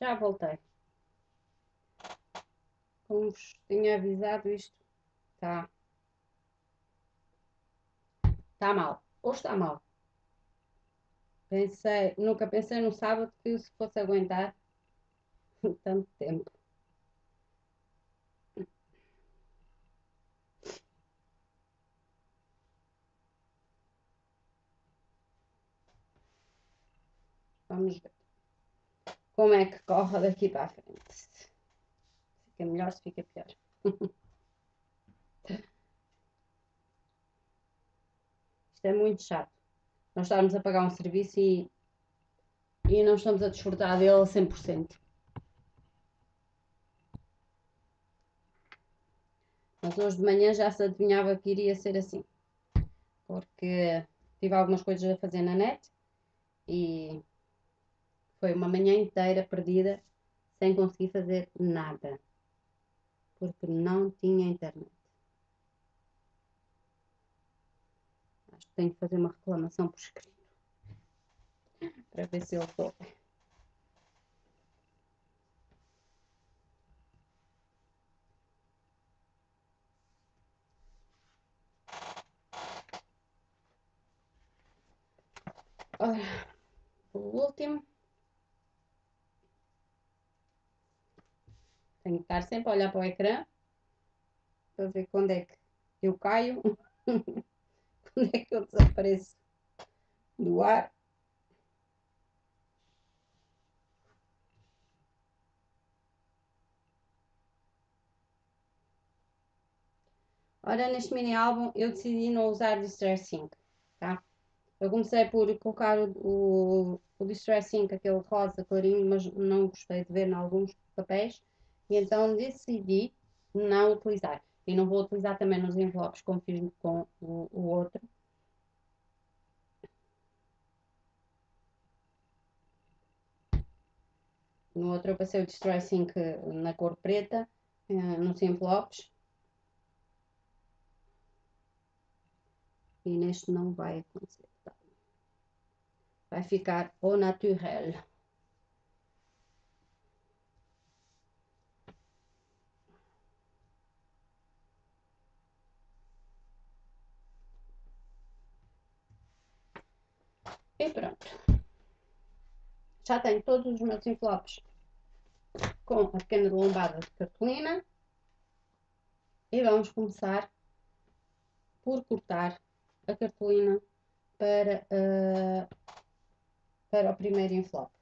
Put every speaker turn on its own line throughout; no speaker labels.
Já voltei. Como vos tinha avisado, isto está. Está mal. Hoje está mal. Pensei, nunca pensei no sábado que se fosse aguentar tanto tempo. Vamos ver como é que corre daqui para a frente. Fica melhor se fica pior. Isto é muito chato. Nós estamos a pagar um serviço e, e não estamos a desfrutar dele a 100%. Mas hoje de manhã já se adivinhava que iria ser assim. Porque tive algumas coisas a fazer na net e foi uma manhã inteira perdida sem conseguir fazer nada. Porque não tinha internet. Acho que tenho que fazer uma reclamação por escrito. Para ver se ele soube. Ora, o último. Tenho que estar sempre a olhar para o ecrã para ver quando é que eu caio, quando é que eu desapareço do ar. Ora, neste mini álbum eu decidi não usar Distress Sync, tá? Eu comecei por colocar o, o, o Distress Sync, aquele rosa clarinho, mas não gostei de ver em alguns papéis. E então decidi não utilizar. E não vou utilizar também nos envelopes fiz com o, o outro. No outro eu passei o Distress Ink na cor preta, uh, nos envelopes. E neste não vai acontecer. Vai ficar au naturel. E pronto. Já tenho todos os meus envelopes com a pequena lombada de cartolina. E vamos começar por cortar a cartolina para, uh, para o primeiro envelope.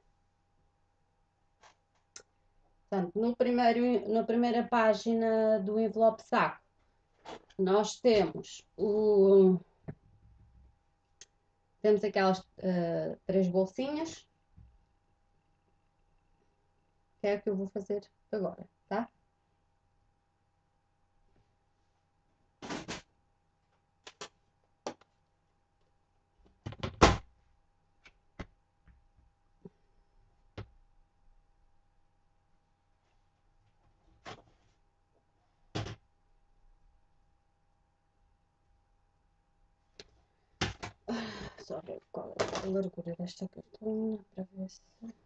Portanto, no primeiro, na primeira página do envelope saco, nós temos o, temos aquelas uh, três bolsinhas. Que é o que eu vou fazer agora, tá? só ver qual é a largura desta cartolina para ver se.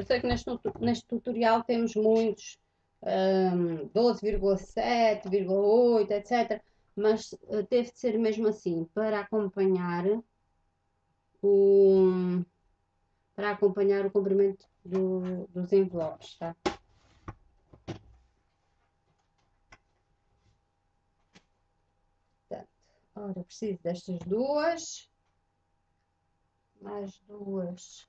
Eu sei que neste, neste tutorial temos muitos um, 12,7,8, etc. Mas uh, teve de ser mesmo assim para acompanhar o, para acompanhar o comprimento do, dos envelopes, tá? Ora, preciso destas duas, mais duas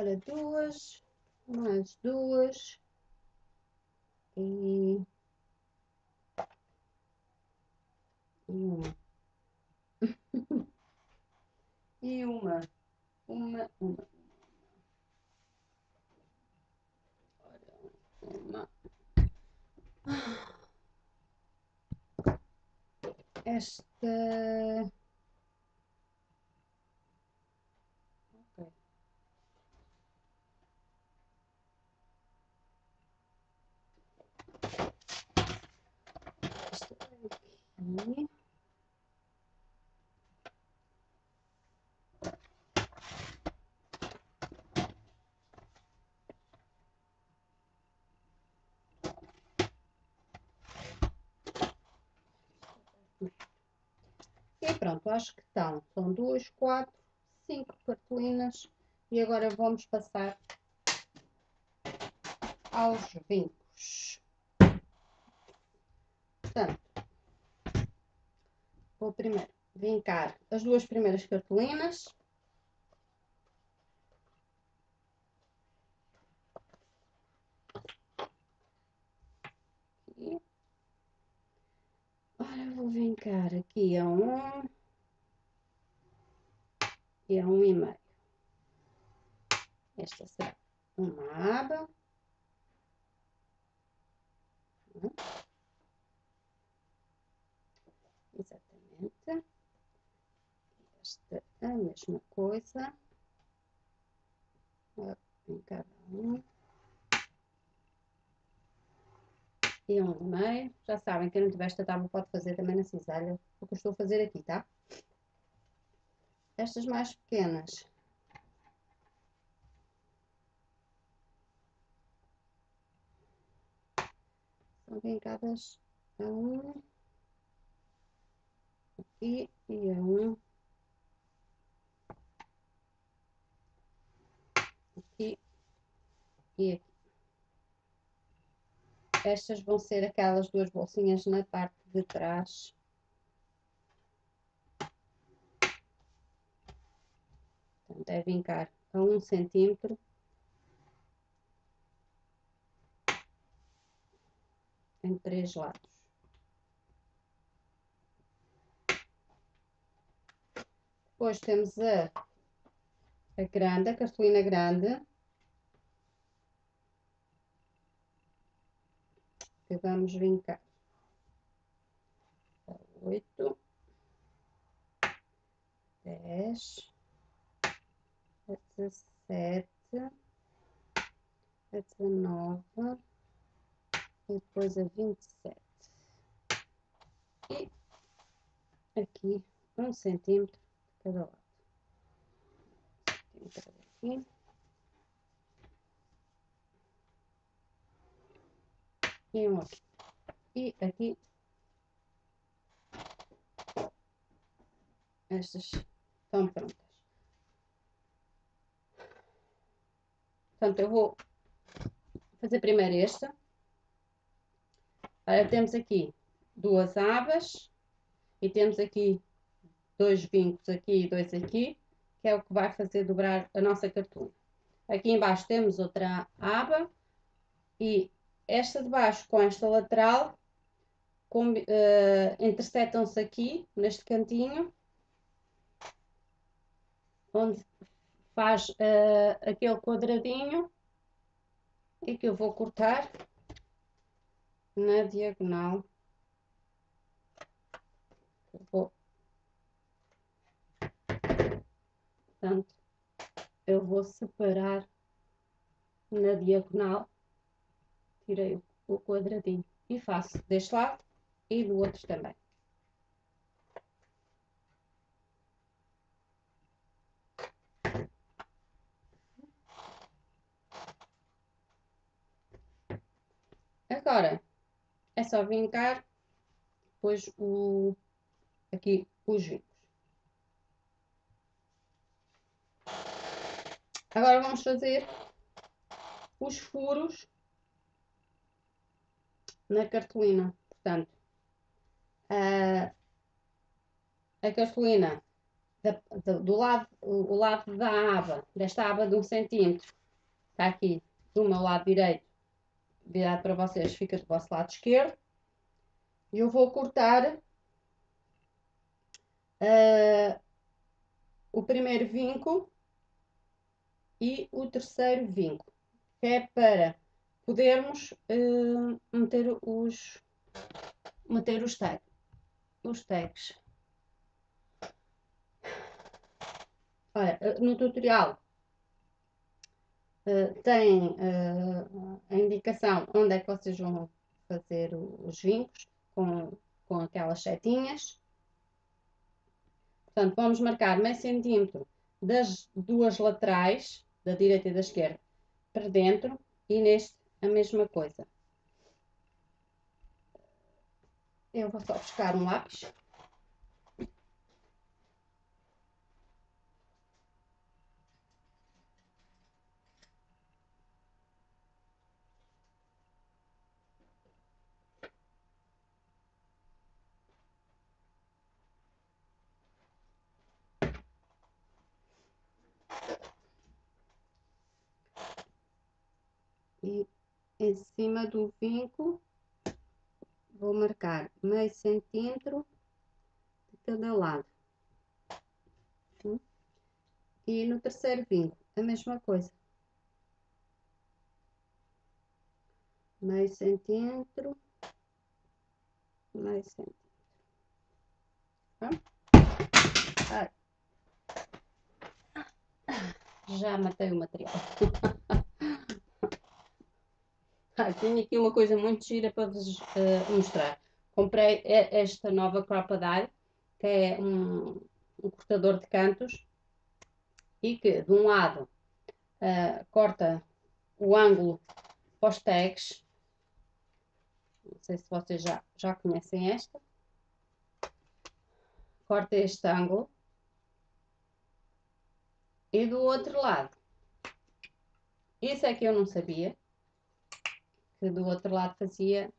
Ora, duas, mais duas e, e uma. e uma, uma, uma. Ora, uma. Esta. Aqui. E pronto, acho que estão. São duas, quatro, cinco cartolinas. E agora vamos passar aos vincos. Portanto, vou primeiro vincar as duas primeiras cartolinas. Aqui. Ora, vou vincar aqui a um e a um e meio. Esta será uma aba. Exatamente. Esta a mesma coisa. Em cada um. E um e meio. Já sabem, quem não tiver esta tábua pode fazer também na cisalha, o que eu estou a fazer aqui, tá? Estas mais pequenas. São vincadas a um aqui e a um aqui e aqui. Estas vão ser aquelas duas bolsinhas na parte de trás. Portanto, é vincar a um centímetro. Em três lados. Depois temos a, a grande, a cartolina grande. Que vamos vincar. Oito. Dez. Dezessete. A dezenove. E depois a vinte e sete. E aqui um centímetro cada lado. Centímetro aqui. E um aqui. E aqui. Estas estão prontas. Portanto, eu vou fazer primeiro esta. Agora temos aqui duas abas e temos aqui dois vincos aqui e dois aqui, que é o que vai fazer dobrar a nossa cartolina. Aqui embaixo temos outra aba e esta de baixo com esta lateral uh, interceptam-se aqui, neste cantinho, onde faz uh, aquele quadradinho e que eu vou cortar na diagonal. vou Portanto, eu vou separar na diagonal, tirei o quadradinho e faço deste lado e do outro também. Agora, é só vincar depois o, aqui os vincos. Agora vamos fazer os furos na cartolina. Portanto, a, a cartolina da, do, do lado, o, o, lado da aba, desta aba de um centímetro, está aqui do meu lado direito, virado para vocês, fica do vosso lado esquerdo. E eu vou cortar uh, o primeiro vinco e o terceiro vinco, que é para podermos uh, meter os meter os tags, os tags. Olha, no tutorial uh, tem uh, a indicação onde é que vocês vão fazer os vincos com, com aquelas setinhas. Portanto, vamos marcar meio centímetro das duas laterais, da direita e da esquerda, para dentro e neste a mesma coisa. Eu vou só buscar um lápis. e em cima do vinco. Vou marcar meio centímetro de cada lado. E no terceiro vinco a mesma coisa. Meio centímetro. Meio centímetro. Já matei o material Tenho aqui uma coisa muito gira para vos uh, mostrar. Comprei esta nova Crocodile, que é um, um, cortador de cantos e que de um lado uh, corta o ângulo para tags. Não sei se vocês já, já conhecem esta. Corta este ângulo. E do outro lado, isso é que eu não sabia que do outro lado fazia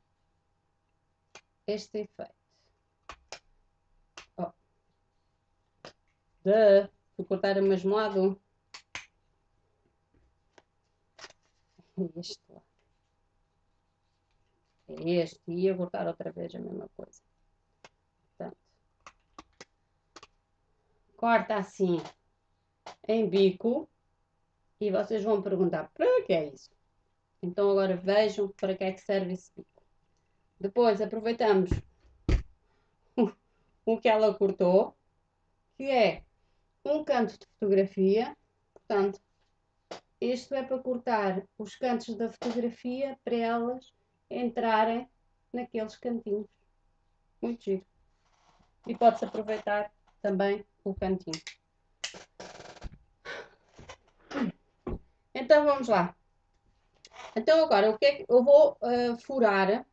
este efeito. Oh. De, fui cortar o mesmo lado. Este lado. É este. E ia cortar outra vez a mesma coisa. Portanto, corta assim em bico. E vocês vão perguntar, para que é isso? Então agora vejam para que é que serve esse bico. Depois aproveitamos o que ela cortou, que é um canto de fotografia. Portanto, isto é para cortar os cantos da fotografia para elas entrarem naqueles cantinhos. Muito giro. E pode-se aproveitar também o cantinho. Então vamos lá. Então agora, o que é que eu vou uh, furar?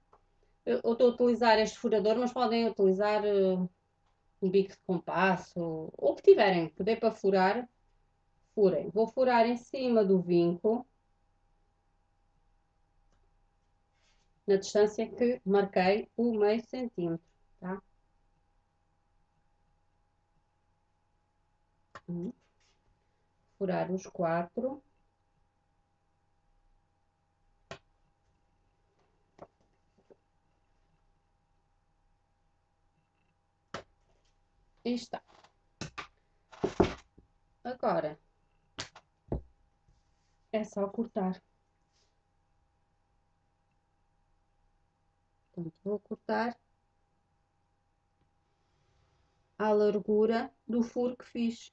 Eu estou a utilizar este furador, mas podem utilizar uh, um bico de compasso, ou, o que tiverem, dê para furar, furem. Vou furar em cima do vinco, na distância que marquei o meio centímetro, tá? Furar os quatro. Está. Agora, é só cortar. Vou cortar a largura do furo que fiz.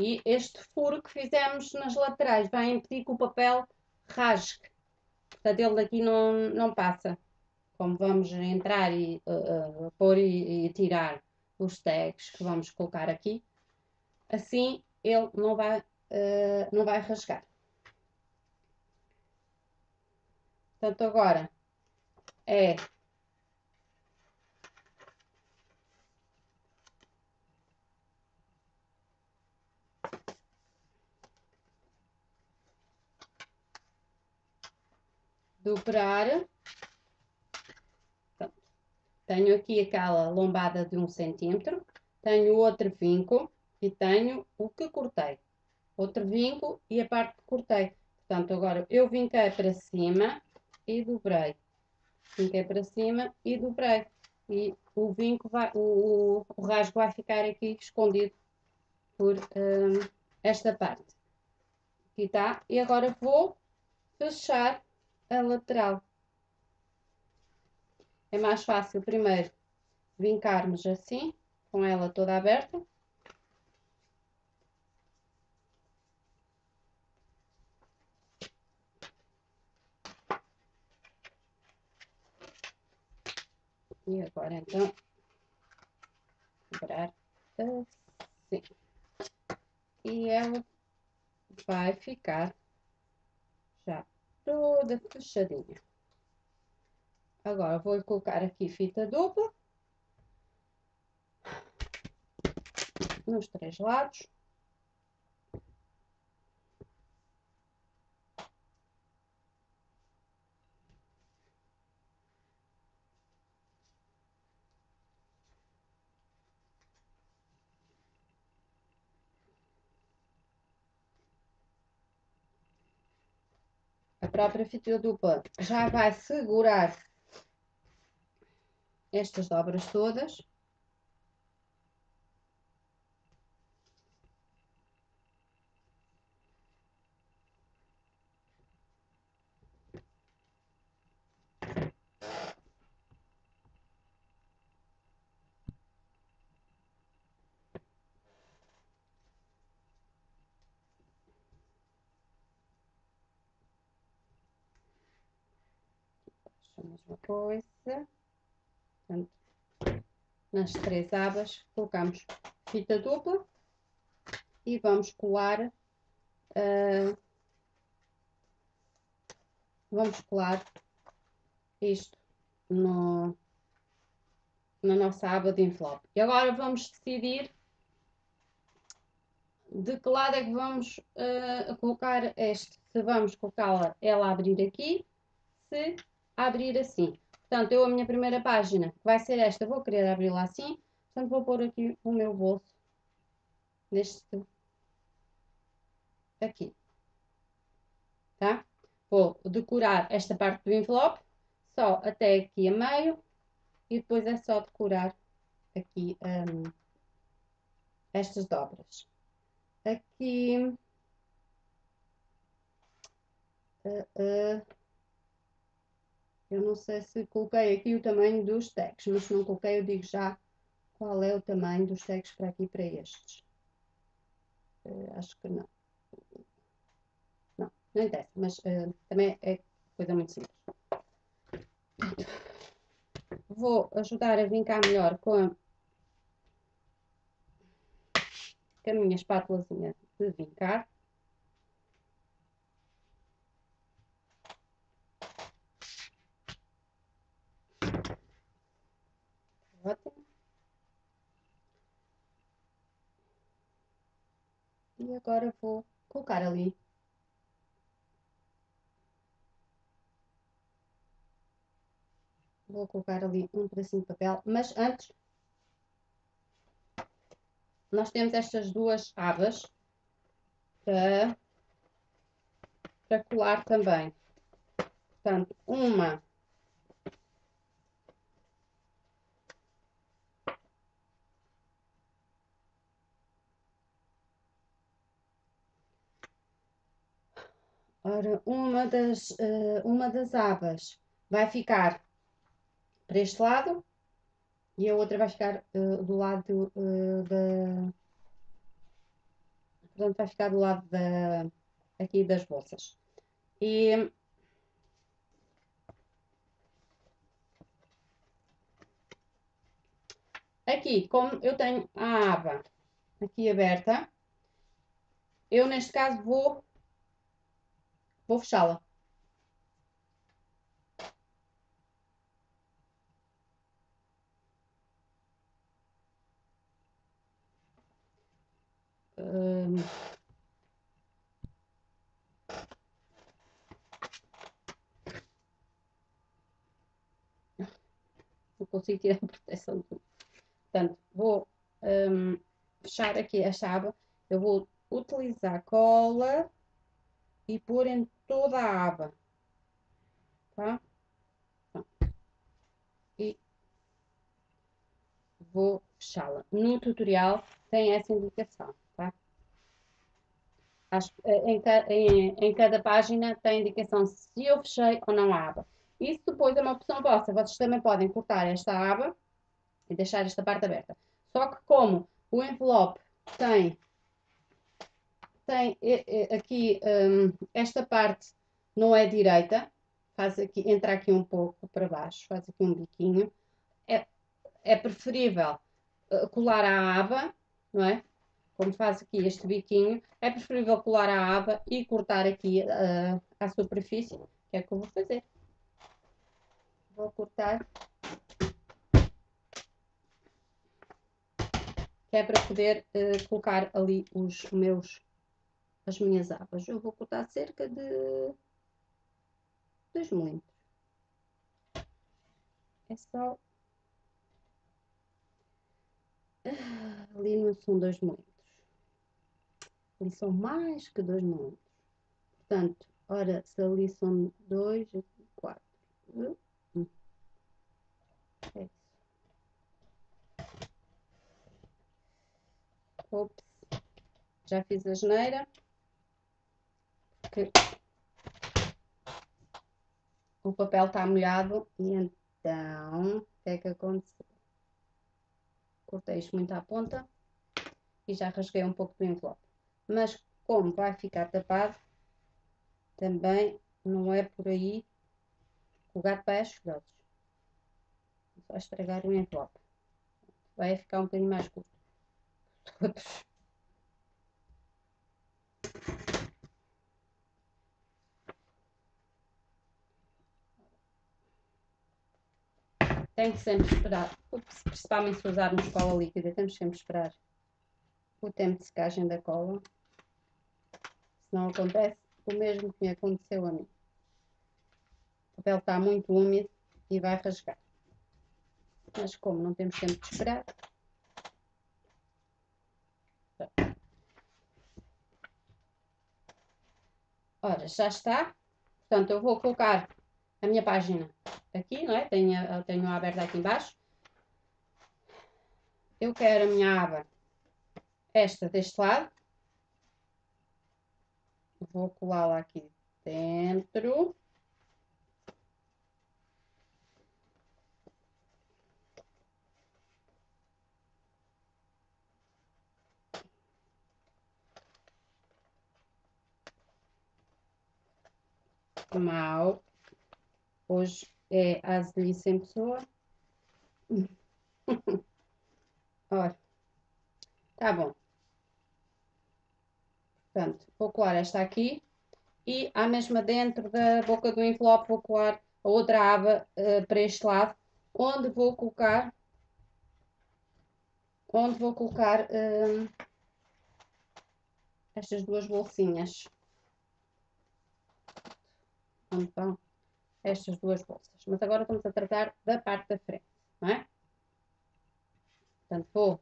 E este furo que fizemos nas laterais vai impedir que o papel rasgue. Portanto, ele daqui não, não passa. Como vamos entrar e uh, uh, pôr e, e, tirar os tags que vamos colocar aqui, assim ele não vai, uh, não vai rasgar. Portanto, agora é dobrar. Tenho aqui aquela lombada de um centímetro, tenho outro vinco e tenho o que cortei. Outro vinco e a parte que cortei. Portanto, agora eu vinquei para cima e dobrei. Vinquei para cima e dobrei. E o vinco vai, o, o rasgo vai ficar aqui escondido por um, esta parte. Aqui está. E agora vou fechar a lateral. É mais fácil primeiro vincarmos assim, com ela toda aberta. E agora então, dobrar assim. E ela vai ficar já toda fechadinha. Agora vou colocar aqui fita dupla nos três lados. Própria fita dupla já vai segurar estas dobras todas. a mesma coisa. Portanto, nas três abas colocamos fita dupla e vamos colar uh, vamos colar isto no, na nossa aba de envelope. E agora vamos decidir de que lado é que vamos uh, colocar este. Se vamos colocá-la ela abrir aqui, se abrir assim. Portanto, eu a minha primeira página, que vai ser esta, vou querer abri-la assim. Portanto, vou pôr aqui o meu bolso neste aqui. Tá? Vou decorar esta parte do envelope, só até aqui a meio, e depois é só decorar aqui um, estas dobras. Aqui... Uh, uh, eu não sei se coloquei aqui o tamanho dos tags, mas se não coloquei eu digo já qual é o tamanho dos tags para aqui para estes. Uh, acho que não. Não, não interessa, mas uh, também é coisa muito simples. Vou ajudar a vincar melhor com a, com a minha espátulazinha de vincar. Ótimo. E agora vou colocar ali vou colocar ali um pedacinho de papel, mas antes nós temos estas duas abas para, para colar também. Portanto, uma Ora, uma das, eh, uma das abas vai ficar para este lado e a outra vai ficar uh, do lado uh, da. Portanto, vai ficar do lado da, aqui das bolsas. E. Aqui, como eu tenho a aba aqui aberta, eu neste caso vou vou fechá-la. Hum. Não consigo tirar a proteção tudo. Portanto, vou um, fechar aqui a chave. Eu vou utilizar cola e pôr em toda a aba. Tá? E vou fechá-la. No tutorial tem essa indicação, tá? Eh, em, em, em, cada página tem indicação se eu fechei ou não a aba. Isso depois é uma opção vossa. Vocês também podem cortar esta aba e deixar esta parte aberta. Só que como o envelope tem, tem aqui um, esta parte não é direita, faz aqui, entra aqui um pouco para baixo, faz aqui um biquinho, é, é preferível uh, colar a aba, não é? Como faz aqui este biquinho, é preferível colar a aba e cortar aqui uh, a superfície, que é o que eu vou fazer. Vou cortar que é para poder uh, colocar ali os meus, as minhas abas. Eu vou cortar cerca de 2 milímetros. É só... Ali não são 2 milímetros. Ali são mais que 2 milímetros. Portanto, ora, se ali são 2, 4. É isso. Ops, já fiz a geneira. Porque o papel está molhado e então o que é que aconteceu? Cortei isto muito à ponta e já rasguei um pouco do envelope. Mas como vai ficar tapado, também não é por aí que o gato vai aos Vai estragar o envelope. Vai ficar um bocadinho mais curto. Tem que sempre esperar, Ups, principalmente se usarmos cola líquida, temos que sempre esperar o tempo de secagem da cola. Senão acontece o mesmo que me aconteceu a mim. O papel está muito úmido e vai rasgar. Mas como não temos tempo de esperar, Ora, já está. Portanto, eu vou colocar a minha página aqui, não é? Tenho, tenho aberta aqui embaixo. Eu quero a minha aba, esta deste lado. Vou colá-la aqui dentro. mal. Hoje é Asli sem pessoa. Olha, tá bom. Portanto, vou colar esta aqui e a mesma dentro da boca do envelope vou colar a outra aba uh, para este lado, onde vou colocar onde vou colocar uh, estas duas bolsinhas vão estas duas bolsas. Mas agora estamos a tratar da parte da frente, não é? Portanto, vou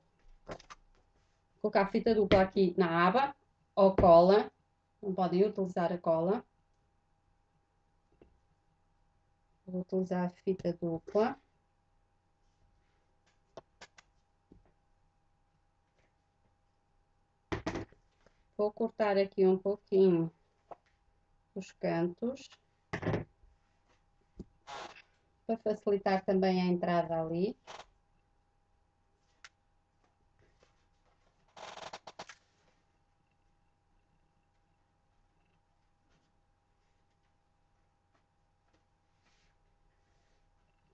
colocar a fita dupla aqui na aba, ou cola, não podem utilizar a cola. Vou utilizar a fita dupla. Vou cortar aqui um pouquinho os cantos para facilitar também a entrada ali.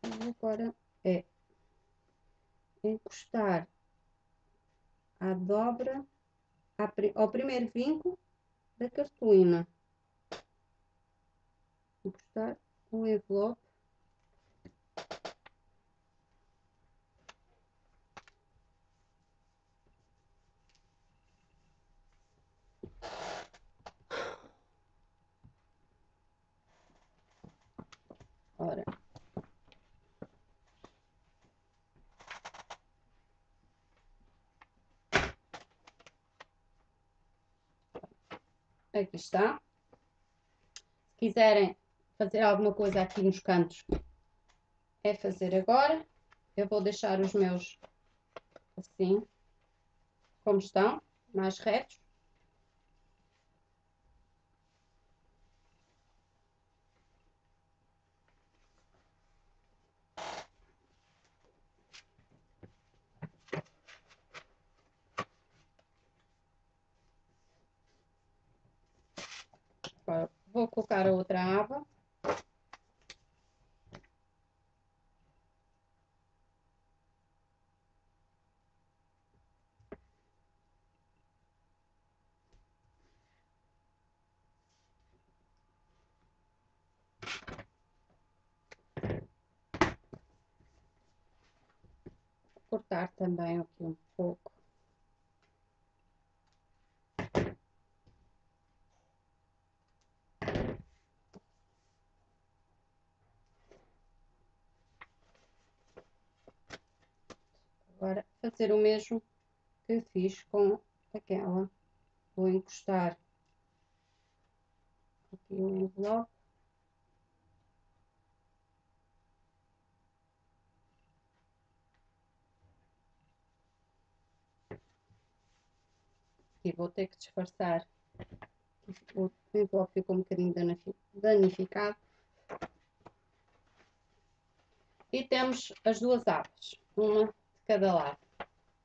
E agora é encostar a dobra ao primeiro vinco da cartolina. Encostar o envelope Ora. Aqui está. Se quiserem fazer alguma coisa aqui nos cantos, é fazer agora. Eu vou deixar os meus assim, como estão, mais retos. Vou colocar outra aba. cortar também aqui um pouco. Agora, fazer o mesmo que fiz com aquela. Vou encostar aqui o envelope. Aqui vou ter que disfarçar. O envelope ficou um bocadinho danificado. E temos as duas abas, uma de cada lado.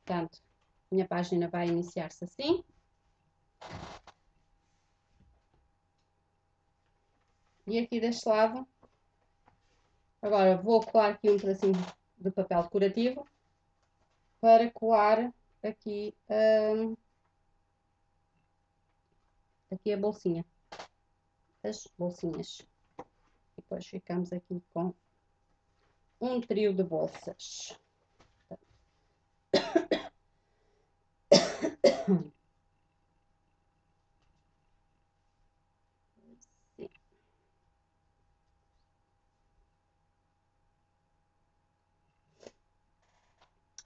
Portanto, minha página vai iniciar-se assim. E aqui deste lado, agora vou colar aqui um pedacinho de papel decorativo para colar aqui hum, aqui a bolsinha, as bolsinhas. E depois ficamos aqui com um trio de bolsas.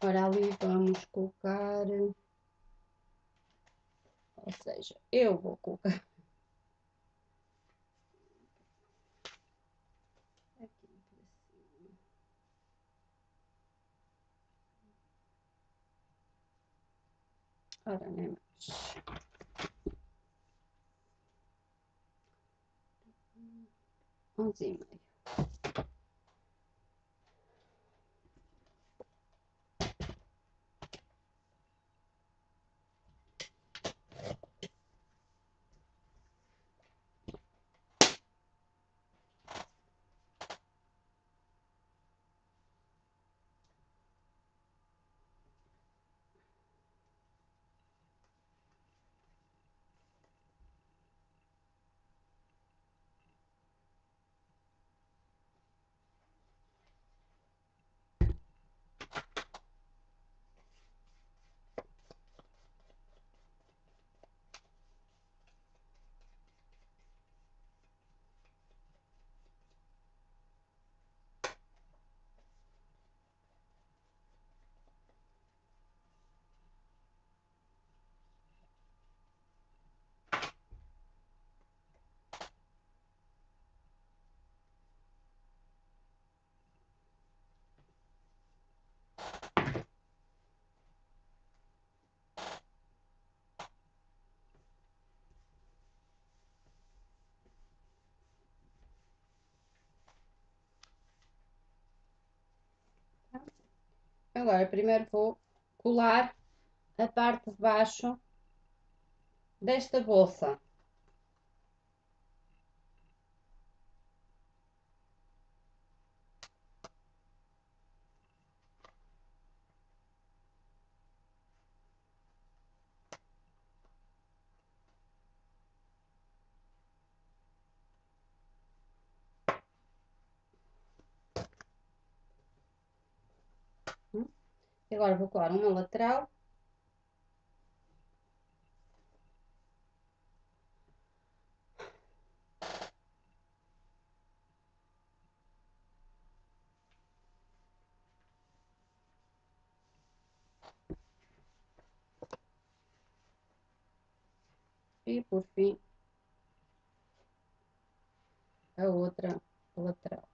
Ora, ali vamos colocar ou seja, eu vou colocar aqui um Ora, nem mais. Onze Agora, primeiro vou colar a parte de baixo desta bolsa. Agora vou colar uma lateral. E por fim, a outra lateral.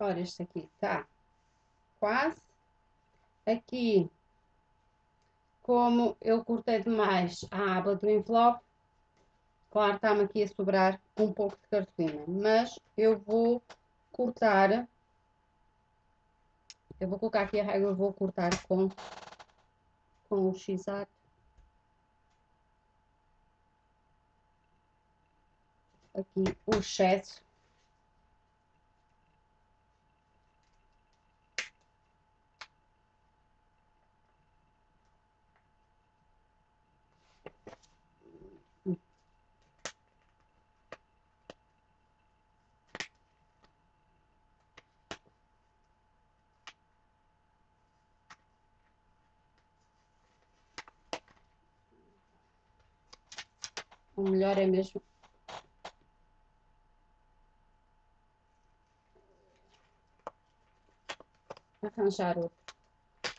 Ora, este aqui tá quase. Aqui, como eu cortei demais a aba do envelope, claro, está-me aqui a sobrar um pouco de cartolina, mas eu vou cortar, eu vou colocar aqui a régua, vou cortar com, com o x-ato. Aqui o excesso O melhor é mesmo arranjar outro,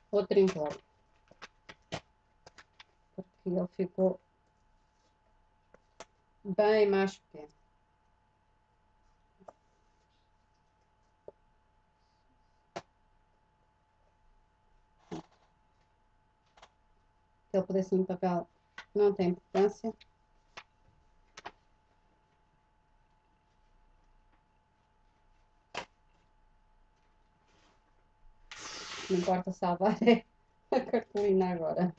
outro envelope. Porque ele ficou bem mais pequeno. Aquele pedacinho de papel não tem importância. Não importa salvar é a cartolina agora.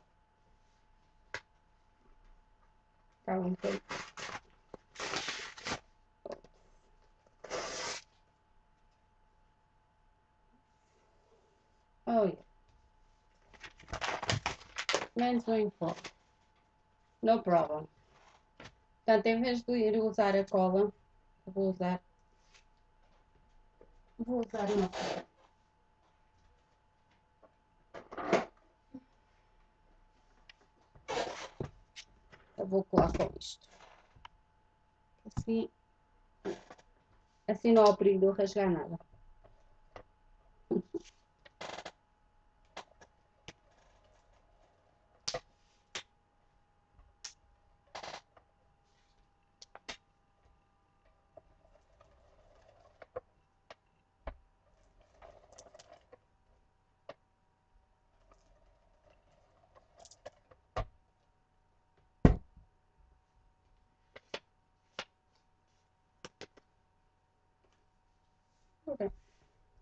Calma um pouco. Yeah. Menos um enfoque. No problem. Portanto, em vez de ir usar a cola, vou usar. Vou usar uma cola. Eu vou colar com isto. Assim, assim não há o perigo de eu rasgar nada.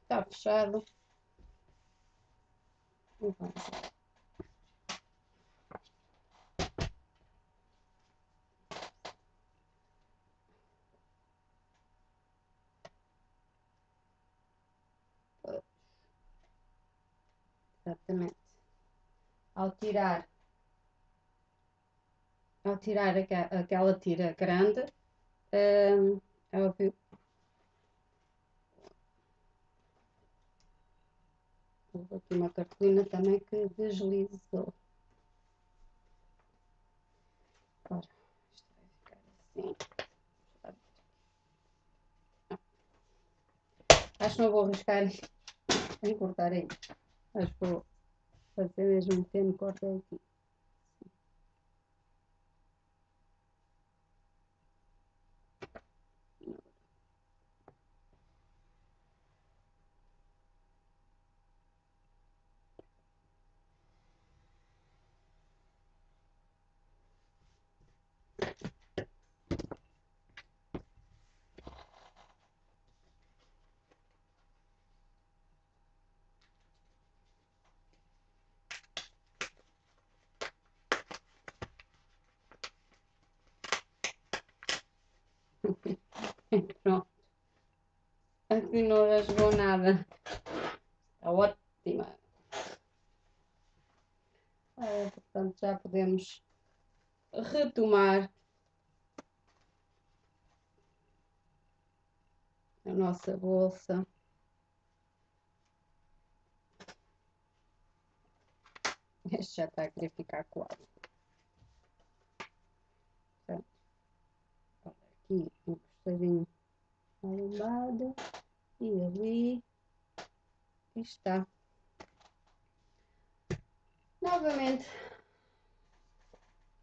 Está fechado. Exatamente. Ao tirar, ao tirar aquela tira grande, hum, é óbvio aqui uma cartolina também que deslizou. Isto vai ficar assim. Acho que não vou arriscar em cortar aí. Mas vou fazer mesmo um pequeno corte aqui. Pronto. Aqui não rasgou nada. Está ótima. É, portanto, já podemos retomar a nossa bolsa. Este já está a querer ficar colado. Portanto, aqui encostadinho ao lado e ali está. Novamente,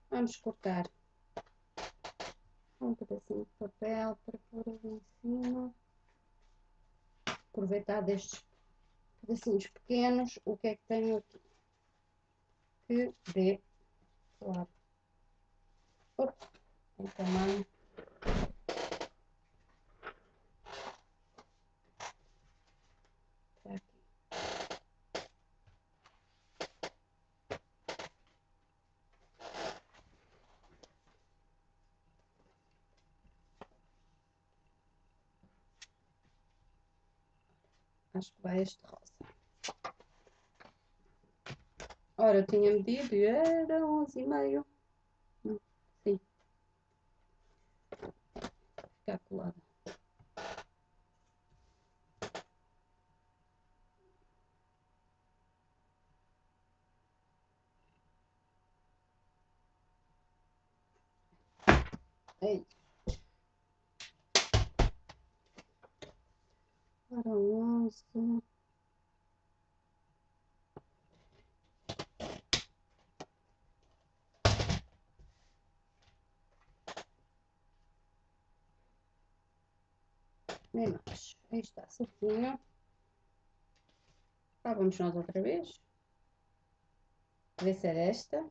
vamos cortar um pedacinho de papel para pôr ali em cima. Aproveitar destes pedacinhos pequenos, o que é que tenho aqui? Que dê, claro, Opa, em tamanho. Acho que vai este rosa. Ora, eu tinha medido e era onze e meio. Sim. Ficar colada. Ei. Nem mais. Aí está, certinho. Cá vamos nós outra vez. Ver se é esta.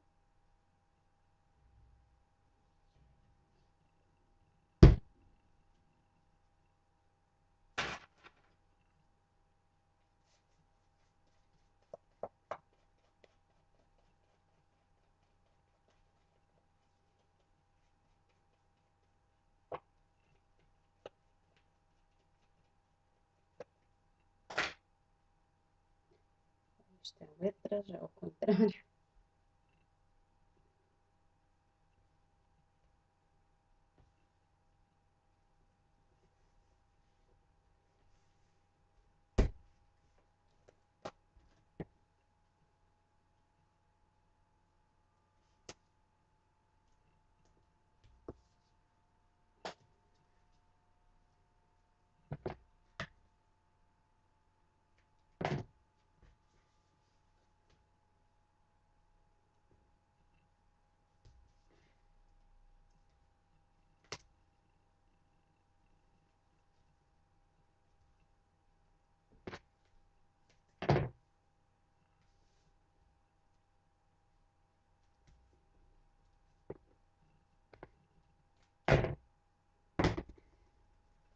Isto letra, já ao contrário.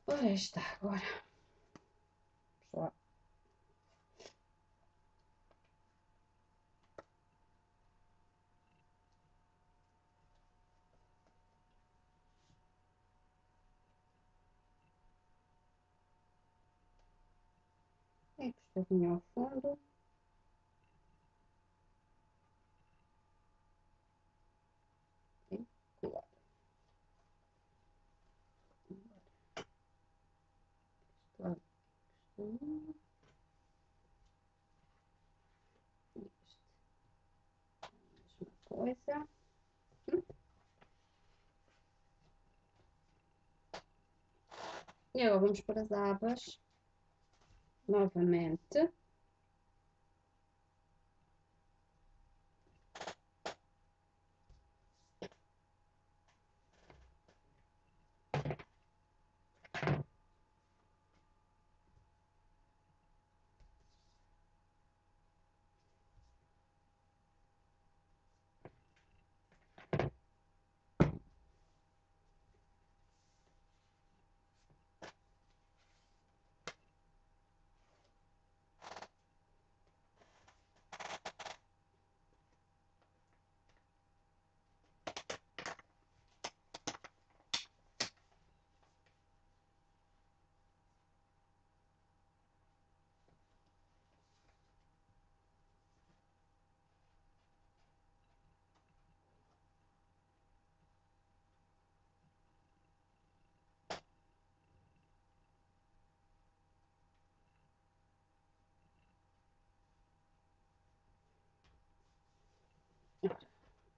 Ora está agora. Pessoal. E puxadinho ao fundo. E colar. Claro. Este. Mesma coisa. E agora vamos para as abas novamente.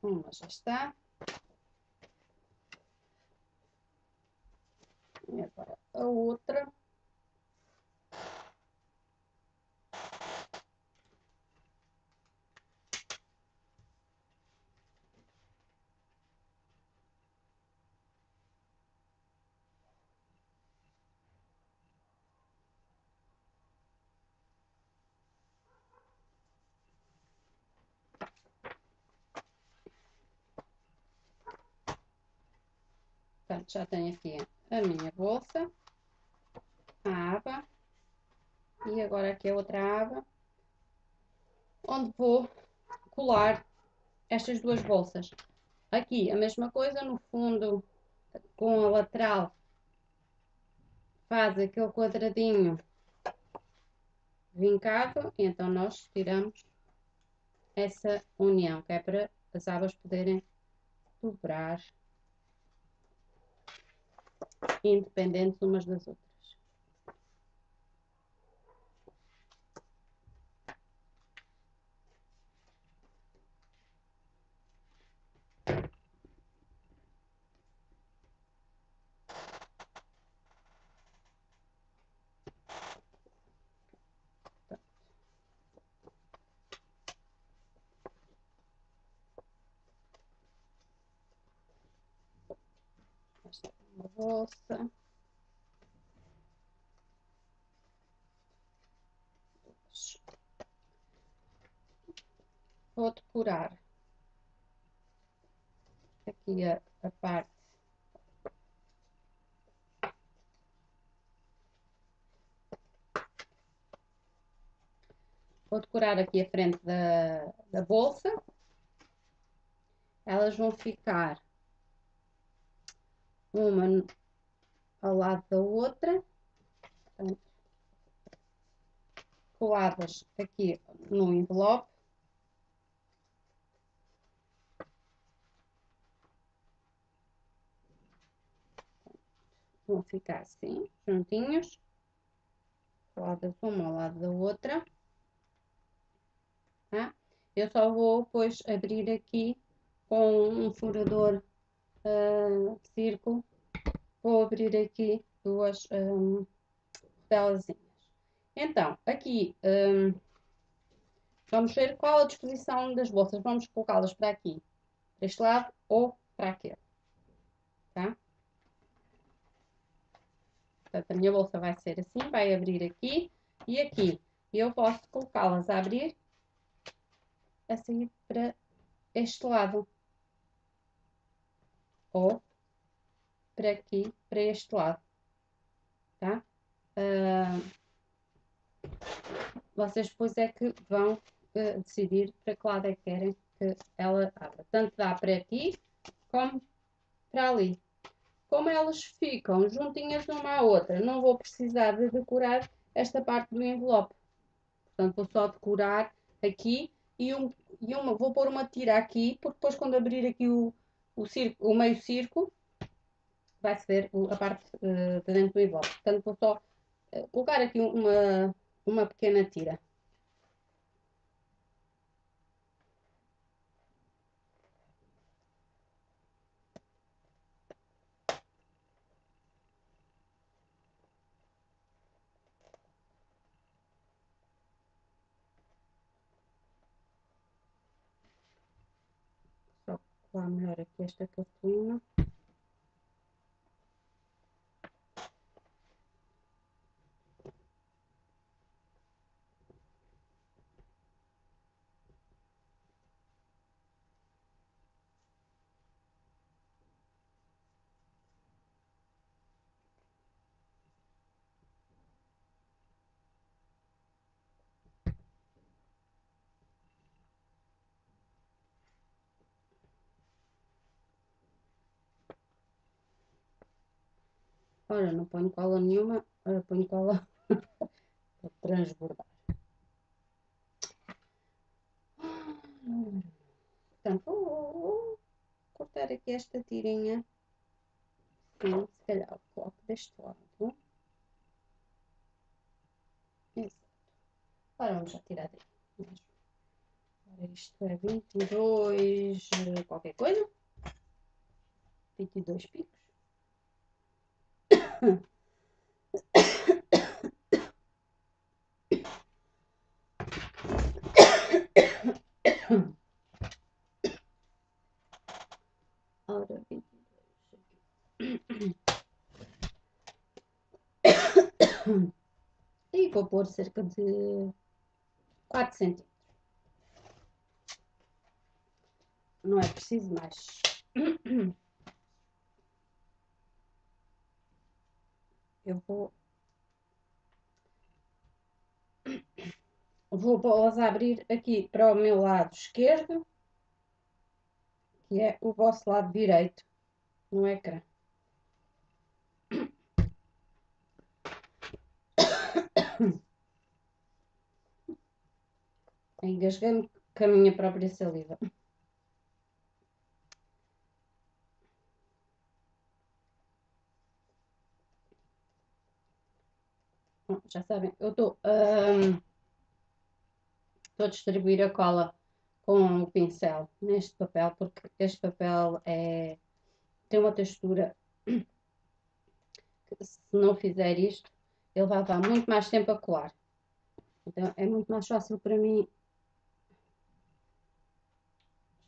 Uma já está. E agora a outra. Já tenho aqui a minha bolsa, a aba, e agora aqui a outra aba, onde vou colar estas duas bolsas. Aqui a mesma coisa, no fundo, com a lateral, faz aquele quadradinho vincado, e então nós tiramos essa união, que é para as abas poderem dobrar independentes umas das outras. Bolsa. Vou decorar aqui a, a parte Vou decorar aqui a frente da, da bolsa. Elas vão ficar uma ao lado da outra, portanto, coladas aqui no envelope. Vão ficar assim, juntinhos, coladas uma ao lado da outra. Tá? Eu só vou, depois, abrir aqui com um furador uh, círculo, vou abrir aqui duas um, Então, aqui um, vamos ver qual a disposição das bolsas. Vamos colocá-las para aqui, para este lado ou para aquele. Tá? Portanto, a minha bolsa vai ser assim, vai abrir aqui e aqui. E eu posso colocá-las a abrir a seguir para este lado ou para aqui, para este lado, tá? Uh, vocês depois é que vão uh, decidir para que lado é que querem que ela abra. Tanto dá para aqui, como para ali. Como elas ficam juntinhas uma à outra, não vou precisar de decorar esta parte do envelope. Portanto, vou só decorar aqui e, um, e uma, vou pôr uma tira aqui, porque depois quando abrir aqui o, o, circo, o meio círculo vai se ver a parte uh, de dentro do envelope. Portanto, vou só uh, colocar aqui uma, uma pequena tira. Colar melhor aqui esta cartolina. Ora, não ponho cola nenhuma, ora ponho cola para transbordar. Portanto, vou, cortar aqui esta tirinha. Sim, se calhar coloco deste lado. Exato. Agora vamos já tirar daí. isto é 22 eh, qualquer coisa. 22 picos. Ora, 22 E vou pôr cerca de 4 centímetros. Não é preciso mais. Eu vou vou pô-las a abrir aqui para o meu lado esquerdo, que é o vosso lado direito no ecrã. Engasguei-me com a minha própria saliva. Já sabem, eu estou a distribuir a cola com o pincel neste papel, porque este papel é, tem uma textura que se não fizer isto, ele vai levar muito mais tempo a colar. Então é muito mais fácil para mim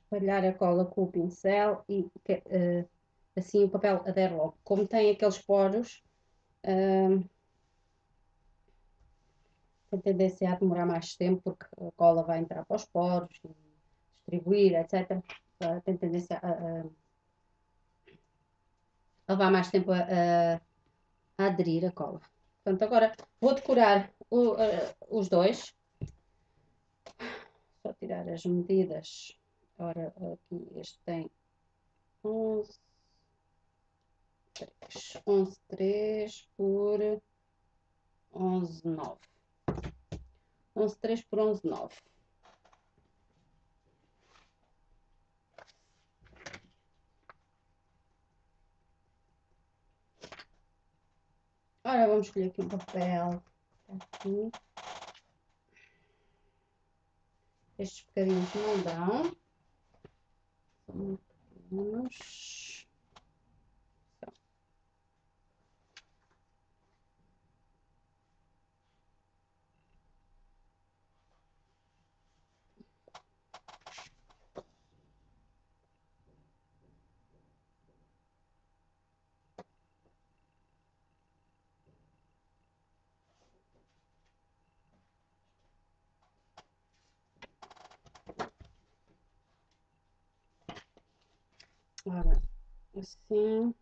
espalhar a cola com o pincel e uh, assim o papel adere logo. Como tem aqueles poros, uh, tem tendência a demorar mais tempo porque a cola vai entrar para os poros distribuir, etc. Uh, tem tendência a, a, levar mais tempo a, a, aderir a cola. Portanto, agora vou decorar o, os dois. Só tirar as medidas. Ora, aqui este tem 11, 3, 11, 3 por 11, 9. 11, 3 por 11, 9. Ora, vamos escolher aqui um papel. Aqui. Estes bocadinhos não dão. Ora, assim.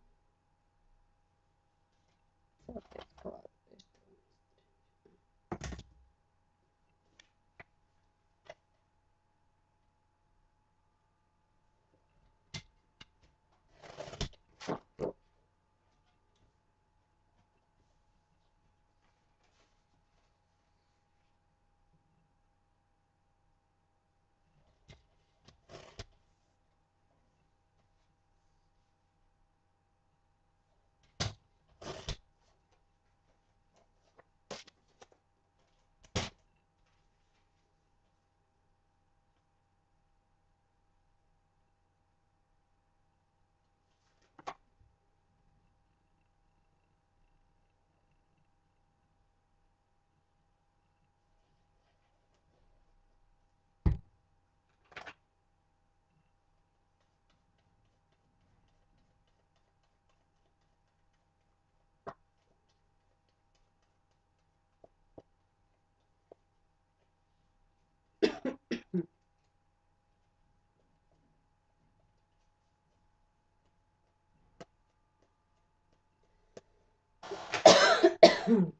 Ooh.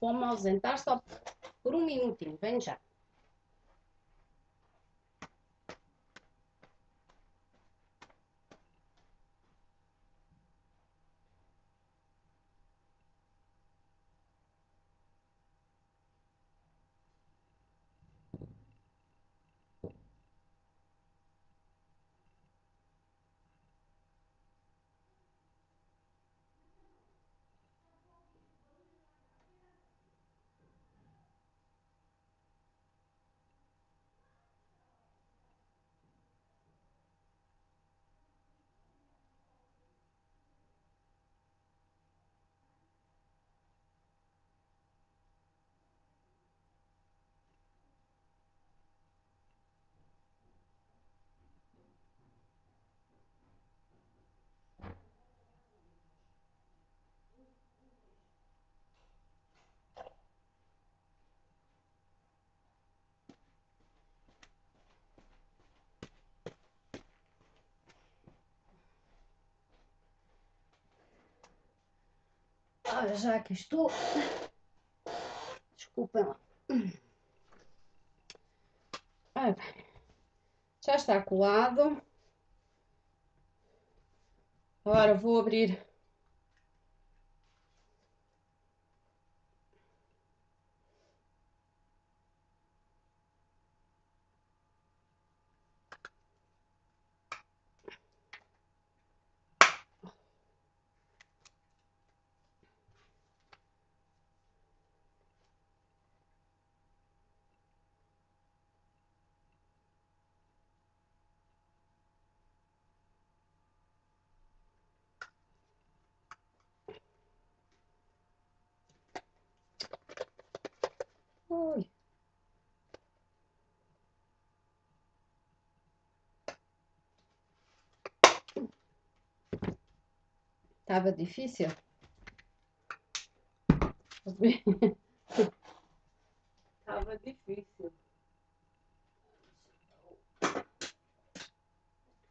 Vou-me ausentar só por um minutinho, vem já. Olha, já que estou. Desculpem lá. Ora. Já está colado. Agora vou abrir. Ui. Estava difícil. Estava difícil.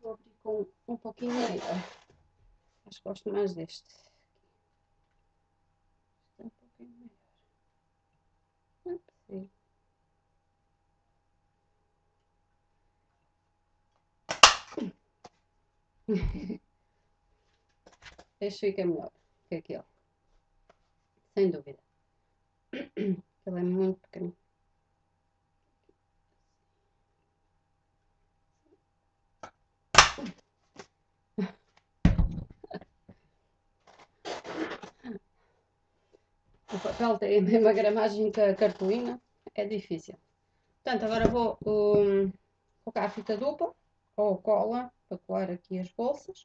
Vou abrir com um pouquinho. Acho que gosto mais deste. Este é um pouquinho maior. Sim. Este fica melhor que aquele. Sem dúvida. Ele é muito pequeno. O papel tem a mesma gramagem que a cartolina, é difícil. Portanto, agora vou um, colocar a fita dupla ou cola para colar aqui as bolsas.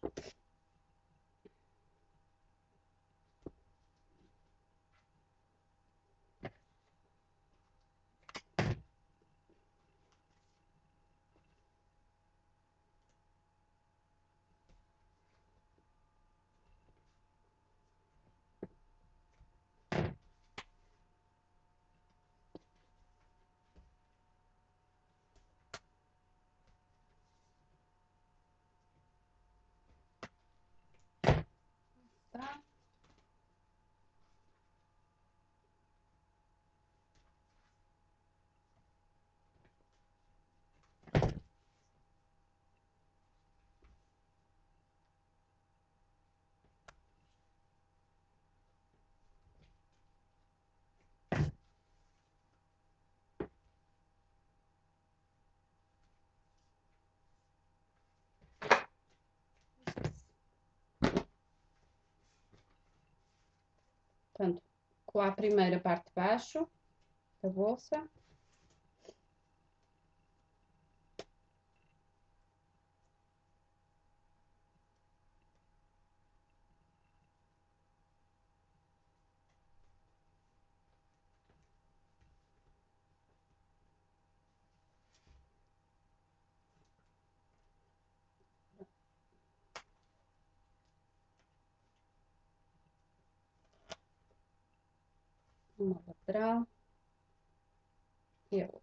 Tá? Portanto, colar a primeira parte de baixo da bolsa. Lateral e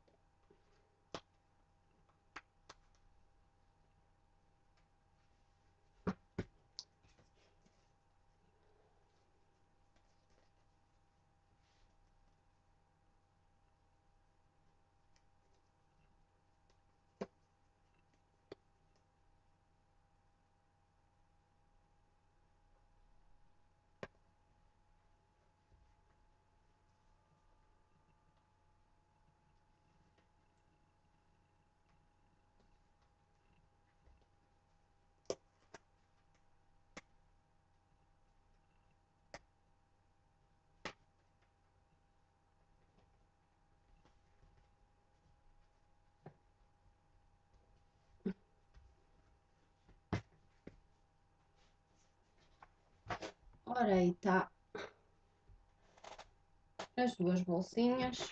Ora aí está as duas bolsinhas.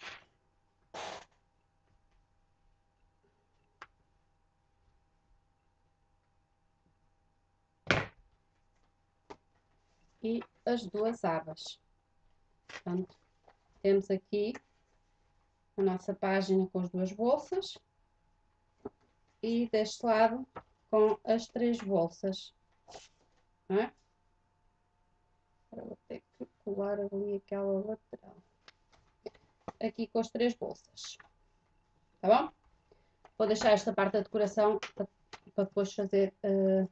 E as duas abas. Portanto, temos aqui a nossa página com as duas bolsas e deste lado com as três bolsas. Não é? Vou ter que colar ali aquela lateral. Aqui com as três bolsas. Tá bom? Vou deixar esta parte da decoração para, para depois fazer uh,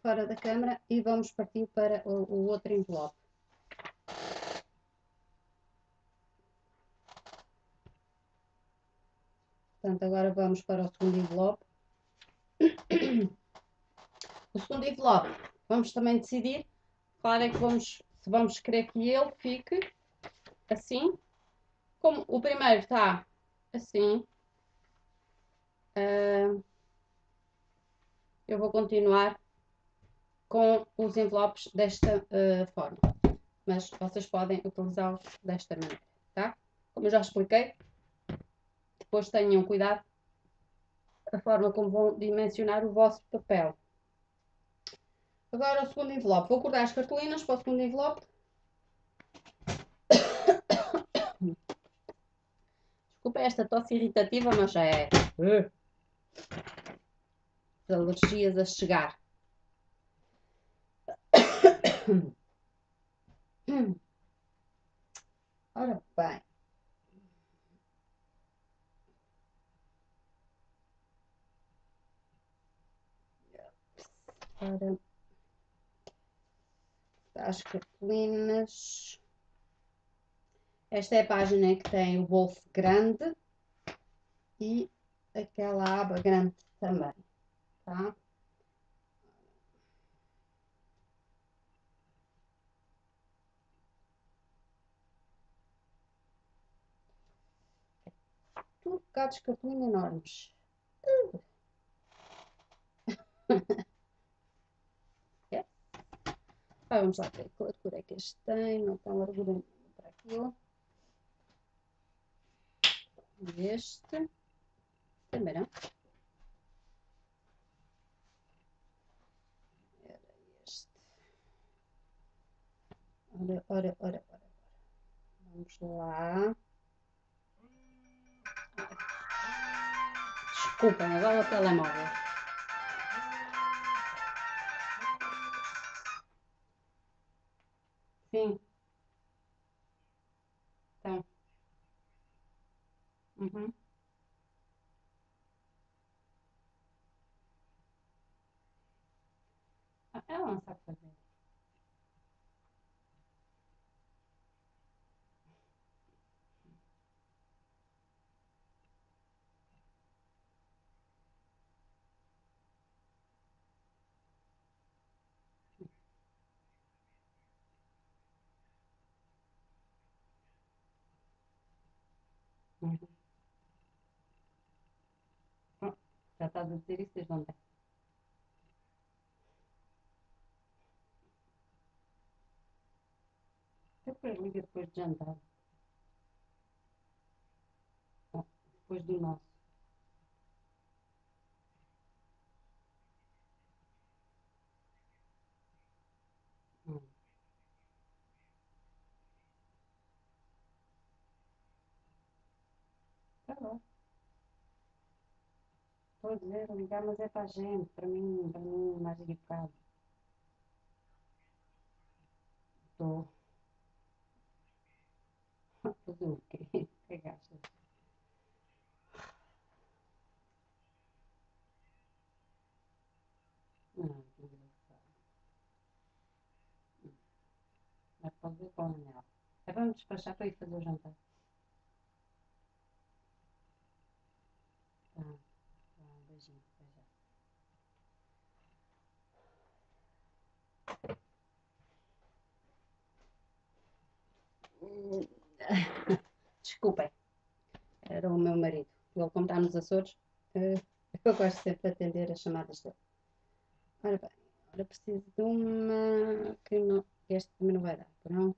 fora da câmara e vamos partir para o, o outro envelope. Portanto, agora vamos para o segundo envelope. O segundo envelope, vamos também decidir qual é que vamos, se vamos querer que ele fique assim. Como o primeiro está assim, uh, eu vou continuar com os envelopes desta uh, forma. Mas vocês podem utilizá-los desta maneira, tá? Como eu já expliquei, depois tenham cuidado a forma como vão dimensionar o vosso papel. Agora o segundo envelope. Vou cortar as cartolinas para o segundo envelope. Desculpa esta tosse irritativa, mas já é. As alergias a chegar. Ora bem. Ora as cartolinas. Esta é a página que tem o bolso grande e aquela aba grande também, tá? Tudo de cartolina enormes. Ah, vamos lá ver que cor é que este tem, não tem largura para aquilo. Este. Também não. Era este. Ora, ora, ora, ora. Vamos lá. Desculpem, agora o telemóvel. Sim. Tá. Uhum. Ela não sabe fazer. Uhum. Ah, já estás a dizer isso desde ontem. Depois liga depois de jantar. Depois do nosso. Hum. Tá bom. A dizer, ligar, mas é para a gente, para mim, para mim, mais educado. Estou. Fazer o quê? Que gastas? Não, que engraçado. Mas pode ver com o anel. Me despachar para ir fazer o jantar. Tá, tá, beijinho, até já. Desculpem, era o meu marido. Ele, como está nos Açores, eh, eu gosto sempre de atender as chamadas dele. Ora bem, agora preciso de uma que, não, este também não vai dar, não?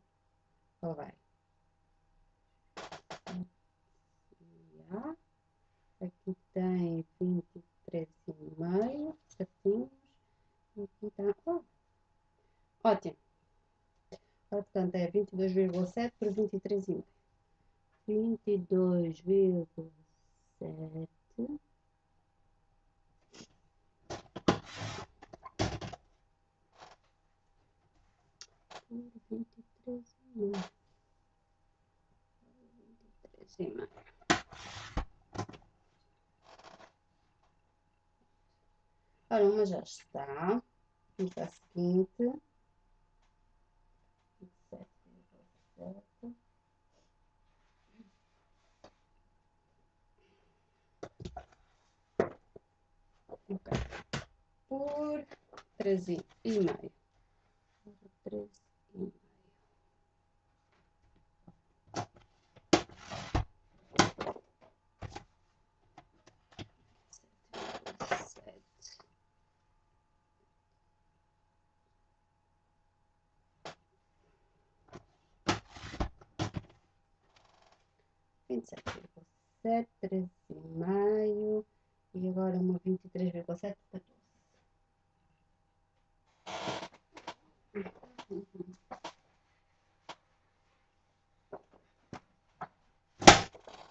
Ou vai? Aqui tem 23,5 certinhos. Aqui está. Oh. Ótimo. Portanto, é 22,7 por 23,5. 22,7 vinte e três e meio. Vinte e três e meio. Ora, uma já está. Vamos à seguinte. certo. Por 13 e meio. 13 27,7, 13,5 e agora uma 23,7 para 12. Uhum.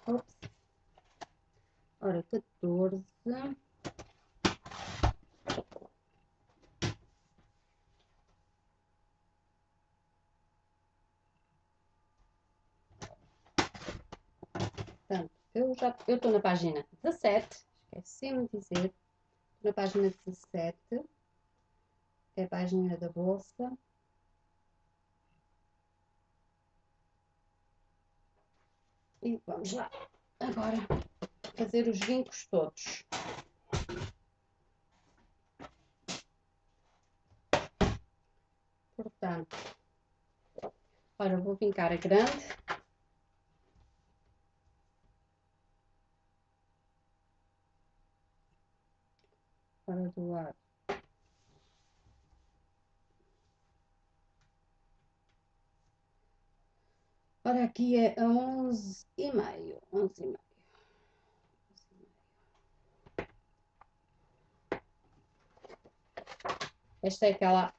Ops. Ora, 14. Eu já eu estou na página 17, esqueci-me de dizer, na página 17, que é a página da bolsa. E vamos lá, agora fazer os vincos todos. Portanto, ora, vou vincar a grande. Ora, do lado. Ora, aqui é a onze e meio, onze e meio. Esta é aquela,